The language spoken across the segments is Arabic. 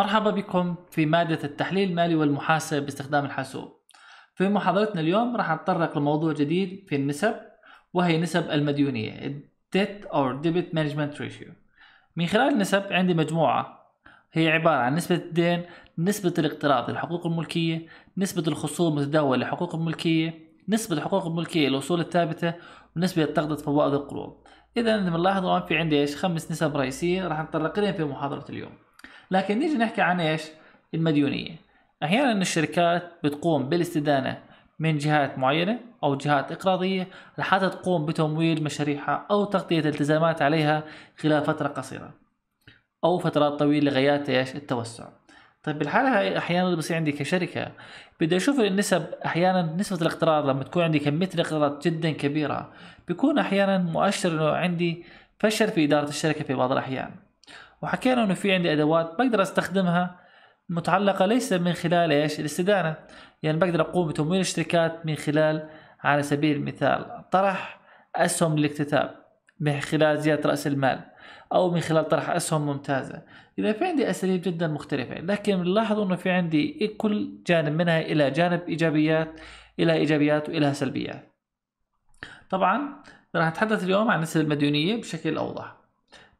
مرحبا بكم في مادة التحليل المالي والمحاسبة باستخدام الحاسوب. في محاضرتنا اليوم راح نتطرق لموضوع جديد في النسب وهي نسب المديونية Debt or Debit Management Ratio. من خلال النسب عندي مجموعة. هي عبارة عن نسبة الدين نسبة الاقتراض للحقوق الملكية نسبة الخصوم المتداولة لحقوق الملكية نسبة الحقوق الملكية الأصول الثابتة ونسبة تقدير فوائد القروض إذا بنلاحظ الآن في عندي إيش؟ خمس نسب رئيسية راح نتطرق لهم في محاضرة اليوم. لكن نيجي نحكي عن إيش؟ المديونية. أحيانا الشركات بتقوم بالاستدانة من جهات معينة أو جهات إقراضية لحتى تقوم بتمويل مشاريعها أو تغطية التزامات عليها خلال فترة قصيرة أو فترات طويلة لغايات إيش؟ التوسع. طيب بالحالة هاي أحيانا بصير عندي كشركة بدي أشوف النسب أحيانا نسبة الاقتراض لما تكون عندي كمية الاقتراض جدا كبيرة بيكون أحيانا مؤشر إنه عندي فشل في إدارة الشركة في بعض الأحيان. وحكينا إنه في عندي أدوات بقدر أستخدمها متعلقة ليس من خلال إيش؟ الاستدانة. يعني بقدر أقوم بتمويل الشركات من خلال على سبيل المثال طرح أسهم الاكتتاب من خلال زيادة رأس المال أو من خلال طرح أسهم ممتازة. إذا في عندي أساليب جدا مختلفة لكن نلاحظ أنه في عندي كل جانب منها إلى جانب إيجابيات إلى إيجابيات وإلى سلبيات. طبعا راح نتحدث اليوم عن نسب المديونية بشكل أوضح.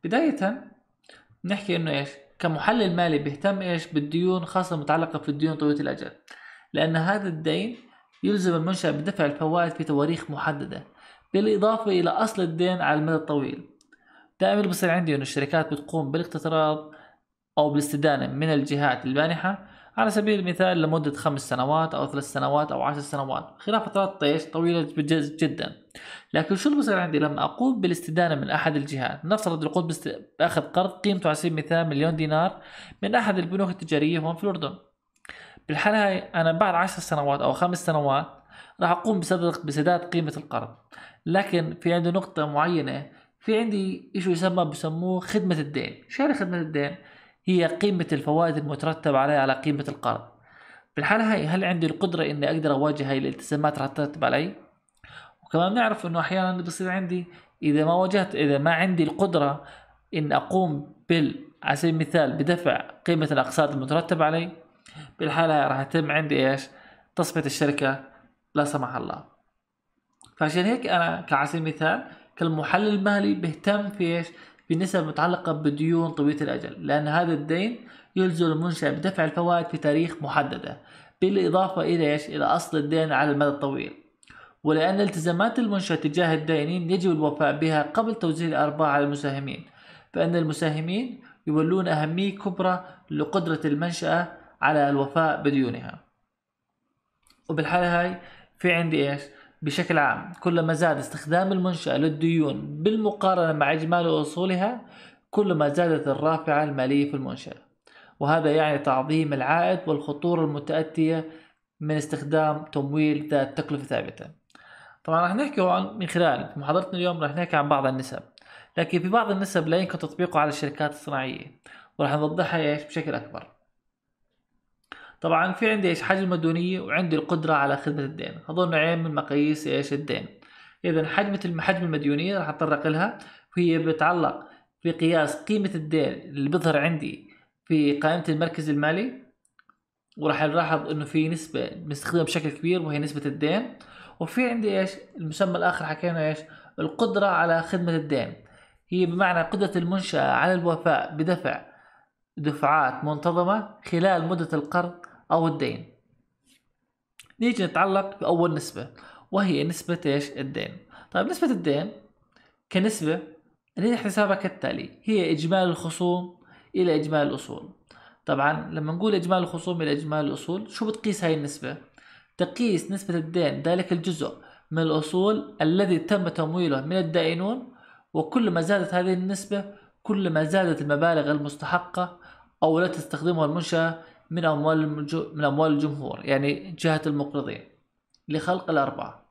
بداية نحكي إنه إيش؟ كمحلل مالي بيهتم إيش؟ بالديون خاصة متعلقة في الديون طويلة الأجل. لأن هذا الدين يلزم المنشأ بدفع الفوائد في تواريخ محددة بالإضافة إلى أصل الدين على المدى الطويل. دائما بصير عندي انه الشركات بتقوم بالاقتراض أو بالاستدانة من الجهات المانحة على سبيل المثال لمدة خمس سنوات أو ثلاث سنوات أو عشر سنوات. خلال فترات طيش طويلة جدا. لكن شو بصير عندي لما اقوم بالاستدانة من أحد الجهات؟ نفترض اقوم بأخذ قرض قيمته على سبيل المثال مليون دينار من أحد البنوك التجارية هون في الأردن. بالحالة هاي أنا بعد عشر سنوات أو خمس سنوات راح أقوم بسداد قيمة القرض. لكن في عندي نقطة معينة في عندي شيء يسمى بسموه خدمة الدين. شو يعني خدمة الدين؟ هي قيمة الفوائد المترتب عليها على قيمة القرض. بالحالة هاي هل عندي القدرة إني أقدر أواجه هاي الالتزامات رح ترتب علي؟ وكمان نعرف إنه أحيانا بصير عندي إذا ما واجهت إذا ما عندي القدرة إن أقوم بال على سبيل المثال بدفع قيمة الأقساط المترتب علي بالحالة راح يتم عندي إيش؟ تصفية الشركة لا سمح الله. فعشان هيك أنا كعلى سبيل المثال كالمحلل المالي بيهتم في إيش؟ في نسب متعلقة بديون طويلة الأجل لأن هذا الدين يلزم المنشأ بدفع الفوائد في تاريخ محددة بالإضافة إلى إيش؟ إلى أصل الدين على المدى الطويل ولأن التزامات المنشأة تجاه الدائنين يجب الوفاء بها قبل توزيع الأرباح على المساهمين فإن المساهمين يولون أهمية كبرى لقدرة المنشأة على الوفاء بديونها وبالحالة هاي في عندي إيش؟ بشكل عام كلما زاد استخدام المنشأة للديون بالمقارنة مع إجمالي أصولها كلما زادت الرافعة المالية في المنشأة. وهذا يعني تعظيم العائد والخطورة المتأتية من استخدام تمويل ذات تكلفة ثابتة. طبعا رح نحكي عن من خلال محاضرتنا اليوم رح نحكي عن بعض النسب. لكن في بعض النسب لا يمكن تطبيقه على الشركات الصناعية ورح نوضحها بشكل أكبر. طبعا في عندي إيش؟ حجم الديونيه وعندي القدرة على خدمة الدين. هذول نوعين من مقاييس إيش؟ الدين. اذا حجم حجم المديونية راح أتطرق لها. وهي بتعلق في قياس قيمة الدين اللي بيظهر عندي في قائمة المركز المالي. وراح نلاحظ إنه في نسبة بنستخدمها بشكل كبير وهي نسبة الدين. وفي عندي إيش؟ المسمى الآخر حكينا إيش؟ القدرة على خدمة الدين. هي بمعنى قدرة المنشأة على الوفاء بدفع دفعات منتظمة خلال مدة القرض أو الدين. نيجي نتعلق بأول نسبة وهي نسبة إيش؟ الدين. طيب نسبة الدين كنسبة نحن حسابها كالتالي هي إجمالي الخصوم إلى إجمالي الأصول. طبعا لما نقول إجمالي الخصوم إلى إجمالي الأصول شو بتقيس هاي النسبة؟ تقيس نسبة الدين ذلك الجزء من الأصول الذي تم تمويله من الدائنون وكل ما زادت هذه النسبة كل ما زادت المبالغ المستحقة أو لا تستخدمها المنشأة من أموال من أموال الجمهور يعني جهة المقرضين لخلق الأربعة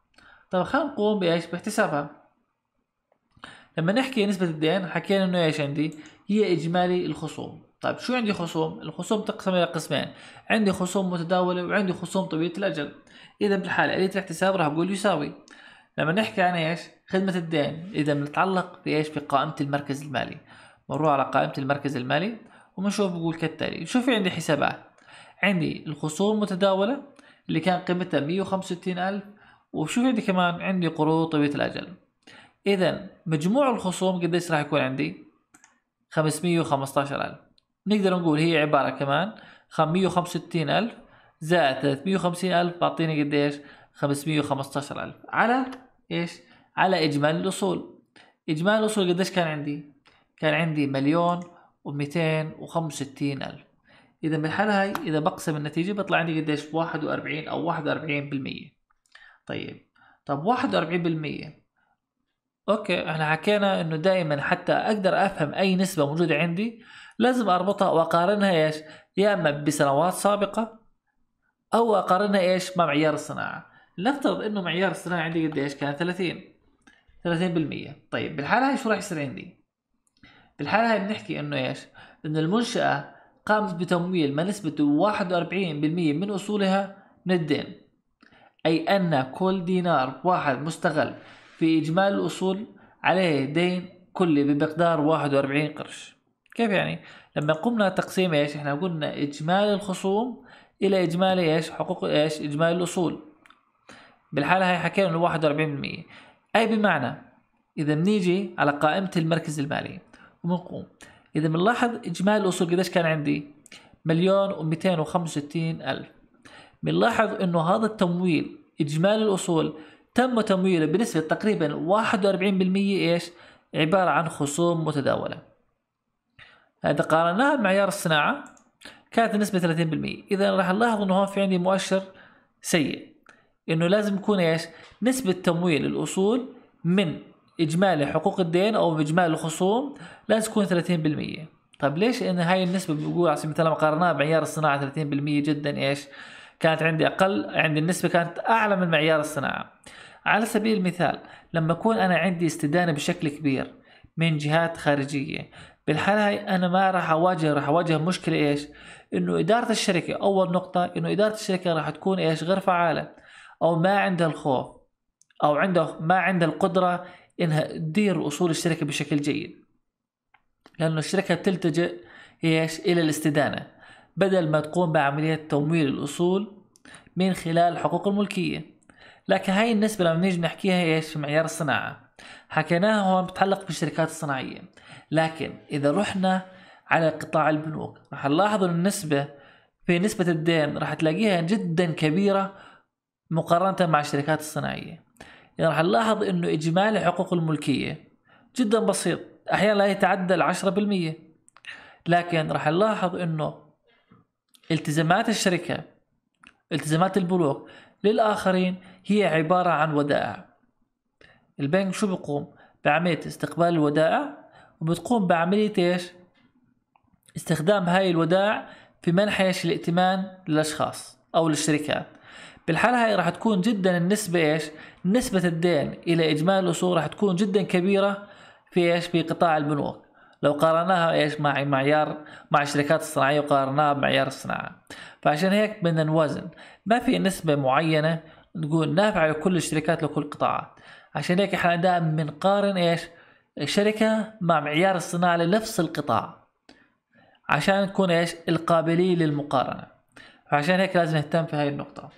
طيب خلينا نقوم بإيش؟ باحتسابها. لما نحكي نسبة الدين حكينا إنه إيش عندي؟ هي إجمالي الخصوم. طيب شو عندي خصوم؟ الخصوم تقسم إلى قسمين. عندي خصوم متداولة وعندي خصوم طويلة الأجل. إذا بالحالة آلية الاحتساب راح أقول يساوي. لما نحكي عن إيش؟ خدمة الدين. إذا بنتعلق بإيش؟ بقائمة المركز المالي. بنروح على قائمة المركز المالي وبنشوف بقول كالتالي. شو في عندي حسابات؟ عندي الخصوم المتداولة اللي كان قيمتها 165 ألف وشو عندي كمان عندي قروض طويلة الأجل. إذا مجموع الخصوم قديش راح يكون عندي؟ 515 ألف. نقدر نقول هي عبارة كمان 165 ألف زائد 350 ألف بعطيني قديش؟ 515 ألف. على إيش؟ على إجمالي الأصول. إجمالي الأصول قديش كان عندي؟ كان عندي مليون ومئتين وخمسة وستين ألف. إذا بالحالة هاي إذا بقسم النتيجة بيطلع عندي قديش؟ واحد وأربعين أو واحد وأربعين بالمية. طيب طب واحد وأربعين بالمية. أوكي إحنا حكينا إنه دائما حتى أقدر أفهم أي نسبة موجودة عندي لازم أربطها وأقارنها إيش؟ يا إما بسنوات سابقة أو أقارنها إيش؟ مع معيار الصناعة. نفترض إنه معيار الصناعة عندي قديش؟ كان 30 30% طيب بالحالة هاي شو راح يصير عندي؟ بالحالة هاي بنحكي إنه إيش؟ إنه المنشأة قامت بتمويل ما نسبة 41% من أصولها من الدين أي أن كل دينار واحد مستغل في إجمالي الأصول عليه دين كلي بمقدار 41 قرش كيف يعني؟ لما قمنا تقسيم إيش؟ إحنا قلنا إجمالي الخصوم إلى إجمالي إيش؟ حقوق إيش؟ إجمالي الأصول بالحالة هاي حكينا إنه 41% أي بمعنى إذا بنيجي على قائمة المركز المالي وبنقوم إذا بنلاحظ إجمالي الأصول قديش كان عندي؟ مليون ومئتين وخمسة وستين ألف. بنلاحظ إنه هذا التمويل إجمالي الأصول تم تمويله بنسبة تقريبا واحد وأربعين بالمية إيش؟ عبارة عن خصوم متداولة. إذا قارناها بمعيار الصناعة كانت النسبة 30% إذا راح نلاحظ إنه هون في عندي مؤشر سيء. إنه لازم يكون إيش؟ نسبة تمويل الأصول من إجمالي حقوق الدين أو إجمالي الخصوم لازم تكون 30% طيب ليش؟ لأن هاي النسبة بيقول على سبيل المثال لما قارناها بمعيار الصناعة 30% جدا إيش؟ كانت عندي أقل عندي النسبة كانت أعلى من معيار الصناعة على سبيل المثال لما أكون أنا عندي استدانة بشكل كبير من جهات خارجية بالحالة هاي أنا ما راح أواجه راح أواجه مشكلة إيش؟ إنه إدارة الشركة أول نقطة إنه إدارة الشركة راح تكون إيش؟ غير فعالة أو ما عندها الخوف أو عنده ما عندها القدرة إنها تدير أصول الشركة بشكل جيد. لأنه الشركة بتلتجئ إيش؟ إلى الاستدانة بدل ما تقوم بعملية تمويل الأصول من خلال حقوق الملكية. لكن هاي النسبة لما نيجي نحكيها إيش؟ في معيار الصناعة. حكيناها هون بتتعلق بالشركات الصناعية. لكن إذا رحنا على قطاع البنوك راح نلاحظ إن النسبة في نسبة الدين راح تلاقيها جدا كبيرة مقارنة مع الشركات الصناعية. يعني راح نلاحظ إنه إجمالي حقوق الملكية جدا بسيط أحيانا لا يتعدى العشرة بالمية. لكن راح نلاحظ إنه التزامات الشركة التزامات البنوك للآخرين هي عبارة عن ودائع. البنك شو بيقوم؟ بعملية استقبال الودائع وبتقوم بعملية إيش؟ استخدام هاي الودائع في منح إيش؟ الائتمان للأشخاص أو للشركات. بالحالة هاي راح تكون جدا النسبة إيش؟ نسبة الدين إلى اجمالي الأصول راح تكون جدا كبيرة في إيش؟ في قطاع البنوك. لو قارناها إيش؟ مع معيار مع الشركات الصناعية وقارناها بمعيار الصناعة. فعشان هيك بدنا نوازن. ما في نسبة معينة نقول نافعة لكل الشركات لكل القطاعات عشان هيك إحنا دائما بنقارن إيش؟ شركة مع معيار الصناعة لنفس القطاع. عشان تكون إيش؟ القابليه للمقارنة. فعشان هيك لازم نهتم في هاي النقطة.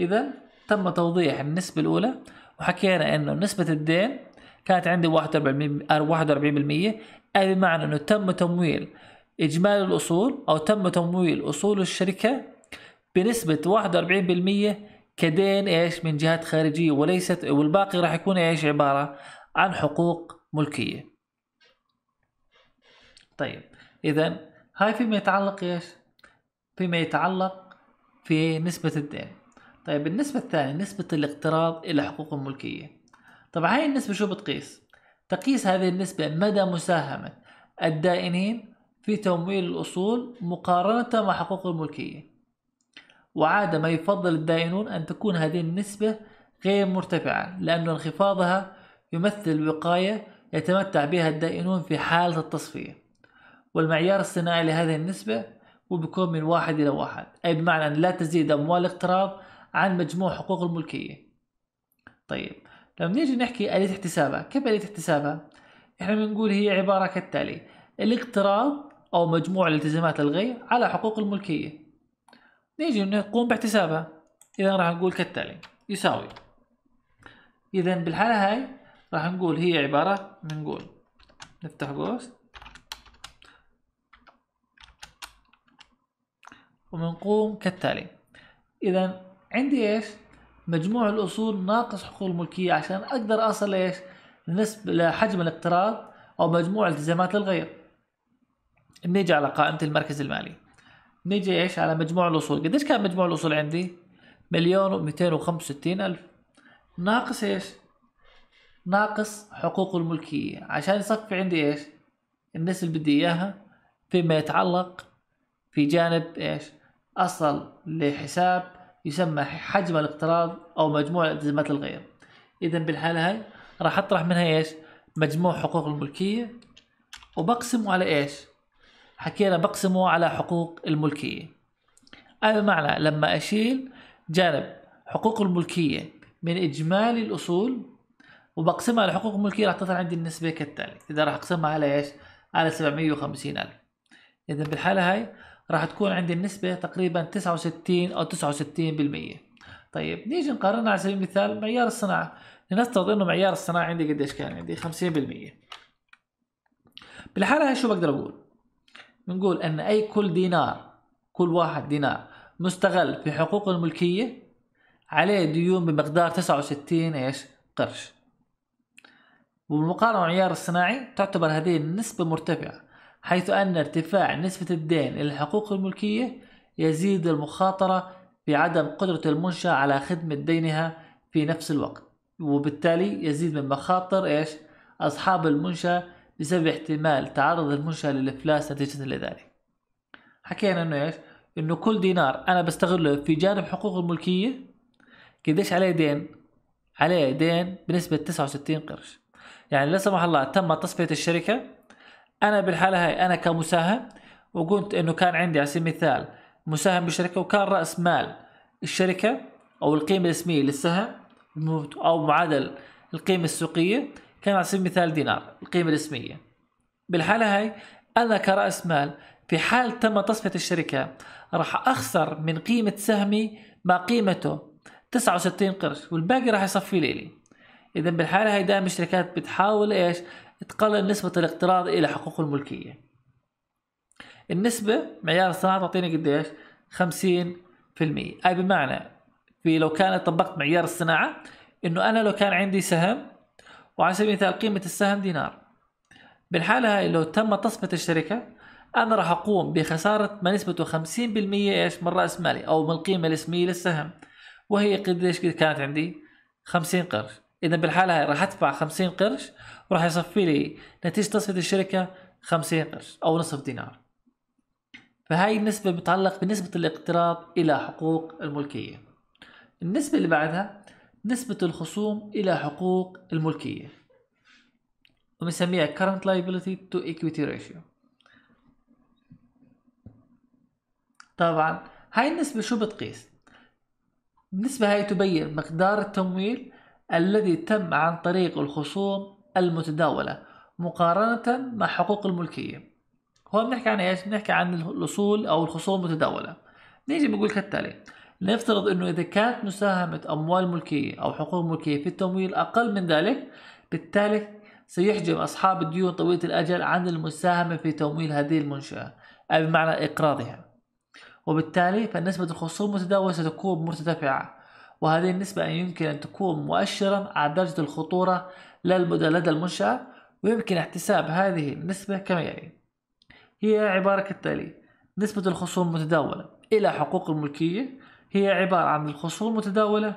إذا تم توضيح النسبة الأولى وحكينا إنه نسبة الدين كانت عندي 41% 41% أي بمعنى أنه تم تمويل إجمالي الأصول أو تم تمويل أصول الشركة بنسبة 41% كدين إيش؟ من جهات خارجية وليست والباقي راح يكون إيش؟ عبارة عن حقوق ملكية. طيب إذا هاي فيما يتعلق إيش؟ فيما يتعلق في نسبة الدين. طيب النسبة الثانية نسبة الاقتراض إلى حقوق الملكية. طبعا هاي النسبة شو بتقيس؟ تقيس هذه النسبة مدى مساهمة الدائنين في تمويل الأصول مقارنة مع حقوق الملكية. وعادة ما يفضل الدائنون أن تكون هذه النسبة غير مرتفعة لأن انخفاضها يمثل وقاية يتمتع بها الدائنون في حالة التصفية. والمعيار الصناعي لهذه النسبة هو بيكون من واحد إلى واحد. أي بمعنى أن لا تزيد أموال الاقتراض عن مجموع حقوق الملكية. طيب لما نيجي نحكي آلية احتسابها كيف آلية احتسابها؟ إحنا بنقول هي عبارة كالتالي الاقتراض أو مجموع الالتزامات الغير على حقوق الملكية. نيجي نقوم باحتسابها. إذا راح نقول كالتالي يساوي. إذا بالحالة هاي راح نقول هي عبارة نقول نفتح قوس وبنقوم كالتالي. إذا عندي إيش؟ مجموع الأصول ناقص حقوق الملكية عشان أقدر أصل إيش؟ نسبة لحجم الاقتراض أو مجموع التزامات للغير. نيجي على قائمة المركز المالي. نيجي إيش؟ على مجموع الأصول. قديش كان مجموع الأصول عندي؟ مليون وخمسة وستين ألف. ناقص إيش؟ ناقص حقوق الملكية. عشان يصفي عندي إيش؟ النسبة اللي بدي إياها فيما يتعلق في جانب إيش؟ أصل لحساب يسمى حجم الاقتراض أو مجموع الألتزامات الغير إذا بالحالة هاي راح أطرح منها إيش؟ مجموع حقوق الملكية. وبقسمه على إيش؟ حكينا بقسمه على حقوق الملكية. أي بمعنى لما أشيل جانب حقوق الملكية من إجمالي الأصول وبقسمها على حقوق الملكية راح تطلع عندي النسبة كالتالي. إذا راح أقسمها على إيش؟ على 750 ألف. إذا بالحالة هاي راح تكون عندي النسبة تقريبا 69 أو 69% طيب نيجي نقارنها على سبيل المثال معيار الصناعة. لنفترض إنه معيار الصناعة عندي قديش كان عندي؟ 50% بالحالة هاي شو بقدر أقول؟ بنقول أن أي كل دينار كل واحد دينار مستغل في حقوق الملكية عليه ديون بمقدار 69 إيش؟ قرش. وبالمقارنة مع المعيار الصناعي تعتبر هذه النسبة مرتفعة. حيث أن ارتفاع نسبة الدين إلى الحقوق الملكية يزيد المخاطرة بعدم قدرة المنشأة على خدمة دينها في نفس الوقت وبالتالي يزيد من مخاطر إيش؟ أصحاب المنشأة بسبب احتمال تعرض المنشأة للإفلاس نتيجة لذلك. حكينا إنه إيش؟ إنه كل دينار أنا بستغله في جانب حقوق الملكية قديش عليه دين؟ عليه دين بنسبة 69 قرش. يعني لا سمح الله تم تصفية الشركة أنا بالحالة هاي أنا كمساهم وقلت إنه كان عندي على سبيل المثال مساهم بالشركة وكان رأس مال الشركة أو القيمة الاسمية للسهم أو معادل القيمة السوقية كان على سبيل المثال دينار القيمة الاسمية بالحالة هاي أنا كرأس مال في حال تم تصفية الشركة راح أخسر من قيمة سهمي ما قيمته 69 قرش والباقي راح يصفي لي. إذا بالحالة هاي دائما الشركات بتحاول إيش؟ تقلل نسبة الاقتراض إلى حقوق الملكية. النسبة معيار الصناعة تعطيني قديش؟ 50% أي بمعنى في لو كانت طبقت معيار الصناعة إنه أنا لو كان عندي سهم وعلى سبيل المثال قيمة السهم دينار. بالحالة هاي لو تم تصفية الشركة أنا راح أقوم بخسارة ما نسبته 50% إيش؟ من رأس مالي أو من القيمة الاسمية للسهم. وهي قديش؟ كانت عندي؟ 50 قرش. إذا بالحالة هاي راح أدفع 50 قرش وراح يصفي لي نتيجة تصفية الشركة 50 قرش أو نصف دينار. فهاي النسبة متعلق بنسبة الاقتراض إلى حقوق الملكية. النسبة اللي بعدها نسبة الخصوم إلى حقوق الملكية. وبنسميها current liability to equity ratio. طبعا هاي النسبة شو بتقيس؟ النسبة هاي تبين مقدار التمويل الذي تم عن طريق الخصوم المتداولة مقارنة مع حقوق الملكية. هو بنحكي عن إيش؟ بنحكي عن الأصول أو الخصوم المتداولة. نيجي بنقول كالتالي نفترض إنه إذا كانت مساهمة أموال ملكية أو حقوق ملكية في التمويل أقل من ذلك بالتالي سيحجم أصحاب الديون طويلة الأجل عن المساهمة في تمويل هذه المنشأة أي بمعنى إقراضها. وبالتالي فنسبة الخصوم المتداولة ستكون مرتفعة وهذه النسبة يمكن أن تكون مؤشرا على درجة الخطورة لدى المنشأة ويمكن احتساب هذه النسبة كما يلي هي عبارة كالتالي نسبة الخصوم المتداولة إلى حقوق الملكية هي عبارة عن الخصوم المتداولة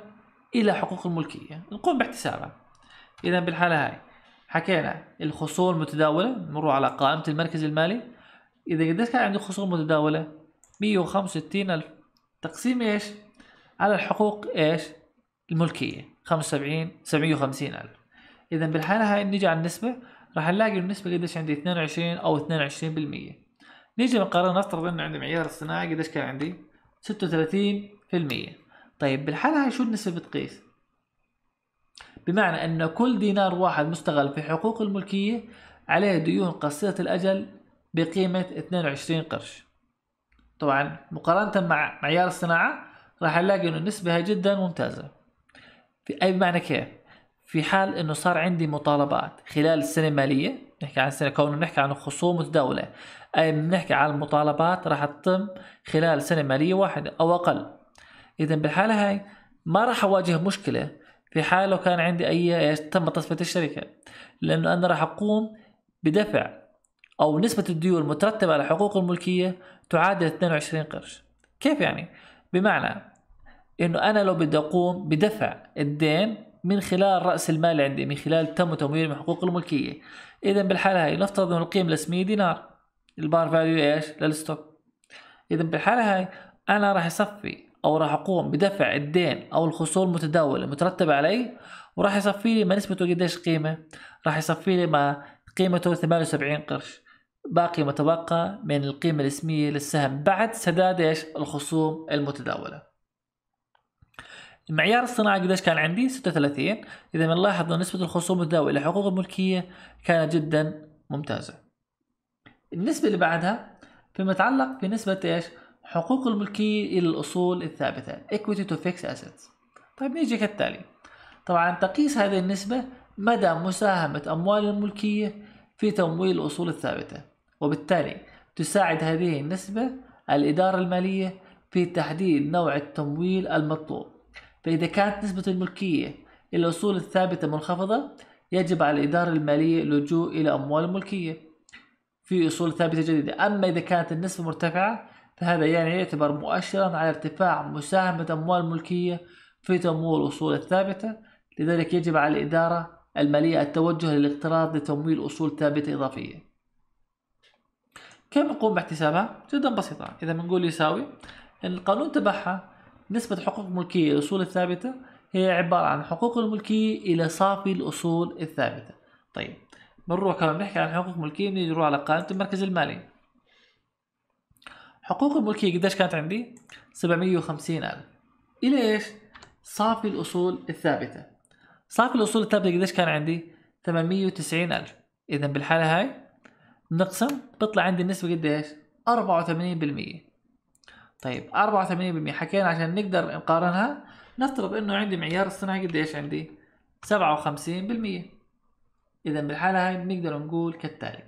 إلى حقوق الملكية. نقوم باحتسابها. إذا بالحالة هاي حكينا الخصوم المتداولة نمر على قائمة المركز المالي. إذا قديش كان عندي خصوم متداولة؟ 165 ألف. تقسيم إيش؟ على الحقوق إيش؟ الملكية. 75 750 ألف. إذا بالحالة هاي نيجي على النسبة راح نلاقي النسبة قديش عندي؟ 22 أو 22% نيجي نقارن نفترض إنه عندي معيار الصناعي قديش كان عندي؟ 36 في المية طيب بالحالة هاي شو النسبة بتقيس؟ بمعنى أن كل دينار واحد مستغل في حقوق الملكية عليه ديون قصيرة الأجل بقيمة 22 قرش. طبعا مقارنة مع معيار الصناعة راح نلاقي إنه النسبة هي جدا ممتازة. في أي بمعنى كيف؟ في حال إنه صار عندي مطالبات خلال السنة المالية نحكي عن سنة كونه نحكي عن خصوم متداولة أي بنحكي عن المطالبات راح تتم خلال سنة مالية واحدة أو أقل. اذا بالحالة هاي ما راح أواجه مشكلة في حال لو كان عندي أي تم تصفية الشركة لأنه أنا راح أقوم بدفع أو نسبة الديون المترتبة على حقوق الملكية تعادل 22 قرش. كيف يعني؟ بمعنى إنه أنا لو بدي أقوم بدفع الدين من خلال رأس المال عندي من خلال تم تمويل من حقوق الملكية. اذا بالحاله هاي نفترض إنه القيمة الاسميه دينار ال par value إيش؟ لل stock. اذا بالحاله هاي أنا راح أصفي أو راح أقوم بدفع الدين أو الخصوم المتداولة المترتبة علي وراح يصفي لي ما نسبته قديش قيمة؟ راح يصفي لي ما قيمته 78 قرش. باقي ما تبقى من القيمة الاسمية للسهم بعد سداد إيش؟ الخصوم المتداولة. المعيار الصناعي قديش كان عندي؟ 36 إذا بنلاحظ أن نسبة الخصوم المتداولة لحقوق الملكية كانت جدا ممتازة. النسبة اللي بعدها فيما يتعلق بنسبة إيش؟ حقوق الملكية إلى الأصول الثابتة equity to fixed assets. طيب نيجي كالتالي. طبعا تقيس هذه النسبة مدى مساهمة أموال الملكية في تمويل الأصول الثابتة وبالتالي تساعد هذه النسبة الإدارة المالية في تحديد نوع التمويل المطلوب. فإذا كانت نسبة الملكية الأصول الثابتة منخفضة يجب على الإدارة المالية اللجوء إلى أموال الملكية في أصول ثابتة جديدة. أما إذا كانت النسبة مرتفعة فهذا يعني يعتبر مؤشرا على ارتفاع مساهمة أموال الملكية في تمويل الأصول الثابتة. لذلك يجب على الإدارة المالية التوجه للاقتراض لتمويل أصول ثابتة إضافية. كيف نقوم باحتسابها؟ جدا بسيطة. إذا بنقول يساوي القانون تبعها نسبة حقوق الملكية للأصول الثابتة هي عبارة عن حقوق الملكية إلى صافي الأصول الثابتة طيب بنروح كمان بنحكي عن حقوق الملكية بنيجي نروح على قائمة المركز المالي حقوق الملكية قديش كانت عندي؟ 750 ألف إلى إيش؟ صافي الأصول الثابتة صافي الأصول الثابتة قديش كان عندي؟ 890 ألف إذا بالحالة هاي نقسم بيطلع عندي النسبة قديش؟ 84% طيب 84% حكينا عشان نقدر نقارنها نفترض إنه عندي معيار الصناعي قديش عندي؟ 57% اذا بالحالة هاي بنقدر نقول كالتالي.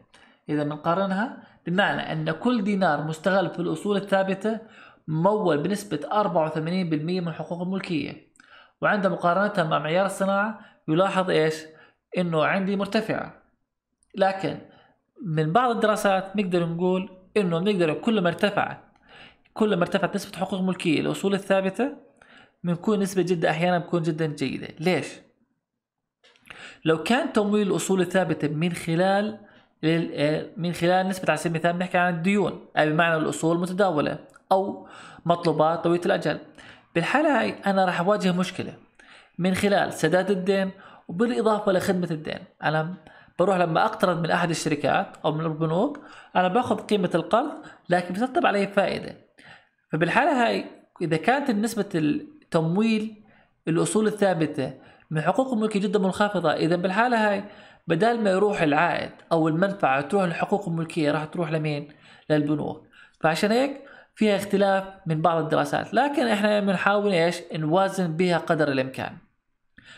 إذا بنقارنها بمعنى إن كل دينار مستغل في الأصول الثابتة ممول بنسبة 84% من حقوق الملكية. وعند مقارنتها مع معيار الصناعة يلاحظ إيش؟ إنه عندي مرتفعة. لكن من بعض الدراسات نقدر نقول إنه نقدر كل ما ارتفعت كل ما ارتفعت نسبة حقوق الملكية الأصول الثابتة بنكون نسبة جدا أحيانا بتكون جدا جيدة. ليش؟ لو كان تمويل الأصول الثابتة من خلال من خلال نسبة على سبيل المثال بنحكي عن الديون أي بمعنى الأصول المتداولة أو مطلوبات طويلة الأجل. بالحالة هاي أنا راح أواجه مشكلة من خلال سداد الدين وبالإضافة لخدمة الدين. أنا بروح لما أقترض من أحد الشركات أو من البنوك أنا باخذ قيمة القرض لكن بترتب عليه فائدة. فبالحالة هاي إذا كانت نسبة التمويل الأصول الثابتة من حقوق الملكيه جدا منخفضة إذا بالحالة هاي بدل ما يروح العائد أو المنفعة تروح للحقوق الملكية راح تروح لمين؟ للبنوك. فعشان هيك فيها اختلاف من بعض الدراسات لكن إحنا بنحاول إيش؟ نوازن بها قدر الإمكان.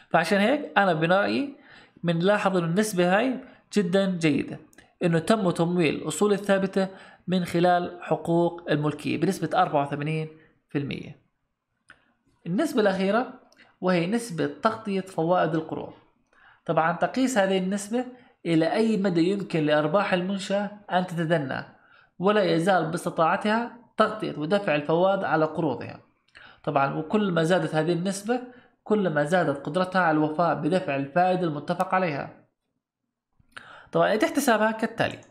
فعشان هيك أنا برايي بنلاحظ إنه النسبة هاي جدا جيدة إنه تم تمويل الأصول الثابتة من خلال حقوق الملكية بنسبة 84% النسبة الأخيرة وهي نسبة تغطية فوائد القروض. طبعا تقيس هذه النسبة إلى أي مدى يمكن لأرباح المنشأة أن تتدنى ولا يزال باستطاعتها تغطية ودفع الفوائد على قروضها. طبعا وكل ما زادت هذه النسبة كلما زادت قدرتها على الوفاء بدفع الفائدة المتفق عليها. طبعا تحتسابها كالتالي.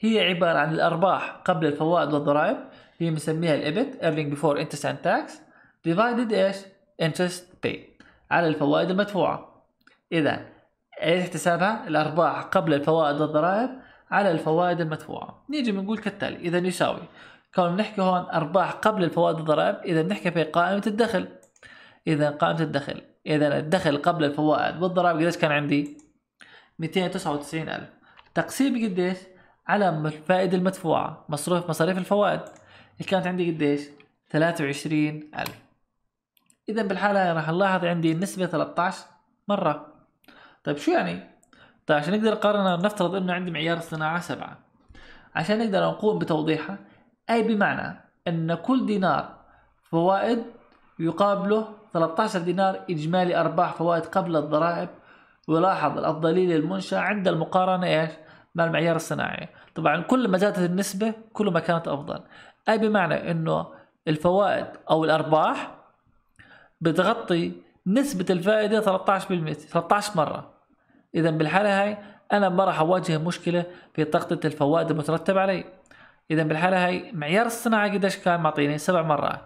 هي عبارة عن الأرباح قبل الفوائد والضرائب هي مسميها الإبت earning before interest and tax divided إيش interest paid على الفوائد المدفوعة. إذا احتسابها؟ الأرباح قبل الفوائد والضرائب على الفوائد المدفوعة. نيجي بنقول كالتالي. إذا يساوي كون نحكي هون أرباح قبل الفوائد والضرائب إذا نحكي في قائمة الدخل. إذا قائمة الدخل. إذا الدخل قبل الفوائد والضرائب قديش كان عندي؟ 299 ألف. تقسيم قديش؟ على الفائدة المدفوعة مصروف مصاريف الفوائد. اللي كانت عندي قديش؟ 23 ألف. إذا بالحالة راح نلاحظ عندي النسبة 13 مرة. طيب شو يعني؟ طيب عشان نقدر نقارنها نفترض إنه عندي معيار الصناعة سبعة. عشان نقدر نقوم بتوضيحها أي بمعنى؟ إن كل دينار فوائد يقابله 13 دينار إجمالي أرباح فوائد قبل الضرائب ولاحظ الافضلية للمنشأة عند المقارنة إيش؟ مع المعيار الصناعي. طبعا كل ما زادت النسبة كل ما كانت أفضل. أي بمعنى إنه الفوائد أو الأرباح بتغطي نسبة الفائدة 13% 13 مرة. إذا بالحالة هاي أنا ما راح أواجه مشكلة في تغطية الفوائد المترتب علي. إذا بالحالة هاي معيار الصناعة قديش كان؟ معطيني سبع مرات.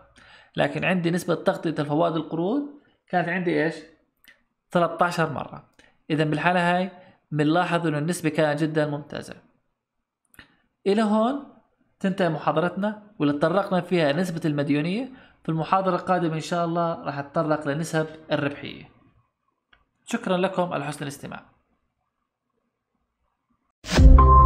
لكن عندي نسبة تغطية الفوائد القروض كانت عندي إيش؟ 13 مرة. إذا بالحالة هاي بنلاحظ إنه النسبة كانت جدا ممتازة. إلى هون تنتهي محاضرتنا واللي تطرقنا فيها نسبة المديونية. في المحاضرة القادمة إن شاء الله راح أتطرق لنسب الربحية. شكرا لكم على حسن الاستماع. thank you